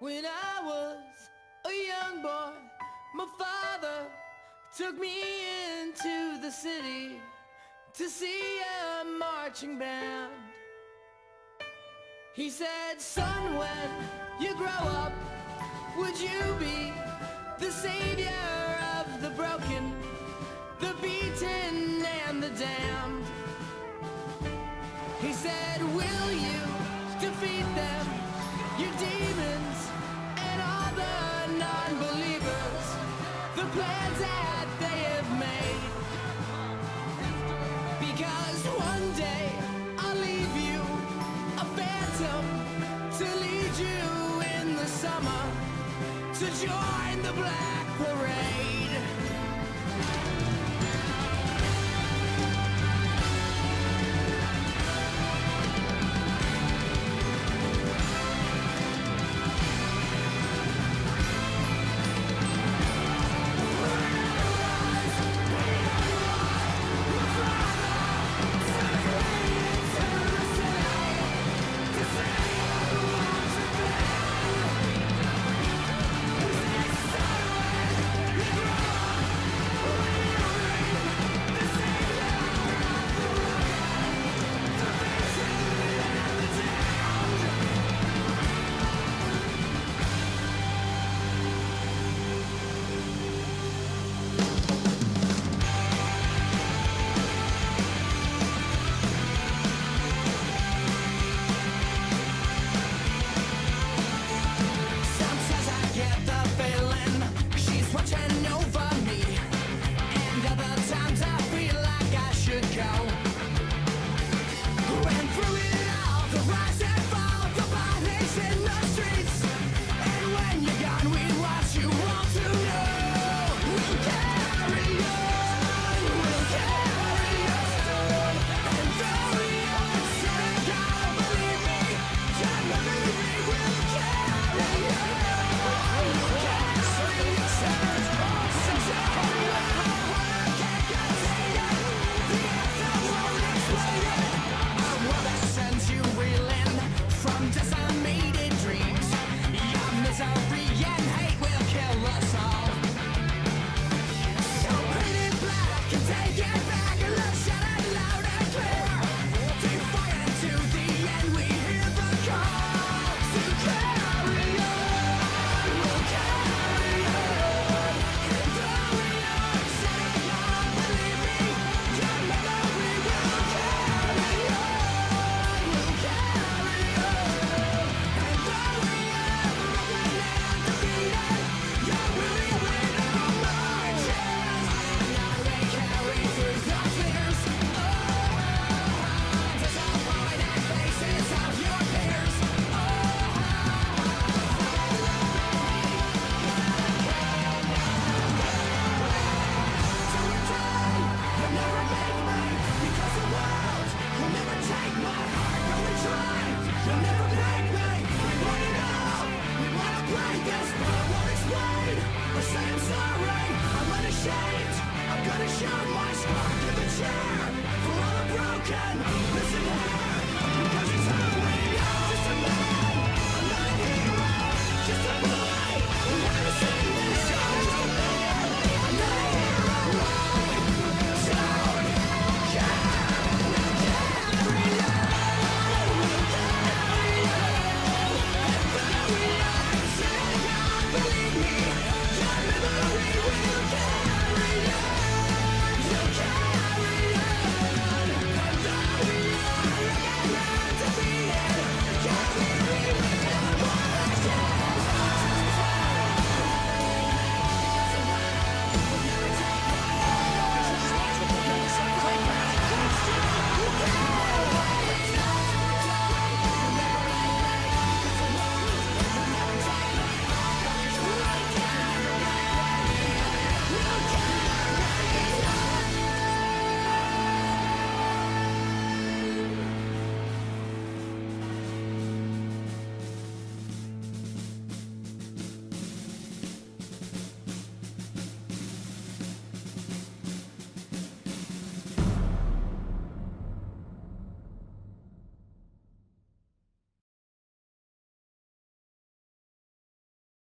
When I was a young boy, my father took me into the city to see a marching band. He said, son, when you grow up, would you be the savior of the broken, the beaten and the damned? He said, to join the Black Parade.